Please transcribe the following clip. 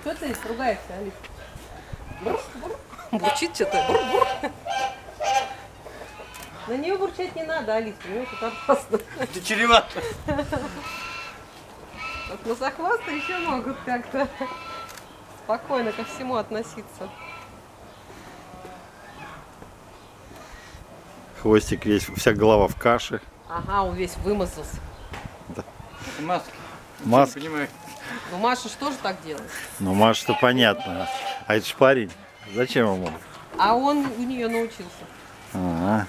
Что ты ругаешься, Алис? Бур, бур. Бурчит что-то. Бур, бур. На нее бурчать не надо, Алис, понимаешь, это опасно. Это чревато. Вот на захвосты еще могут как-то спокойно ко всему относиться. Хвостик весь, вся голова в каше. Ага, он весь вымазался. Маски. Маски. Не понимаю. Ну, Маша же тоже так делает. Ну, Маша-то понятно. А это ж парень. Зачем ему? А он у нее научился. Ага.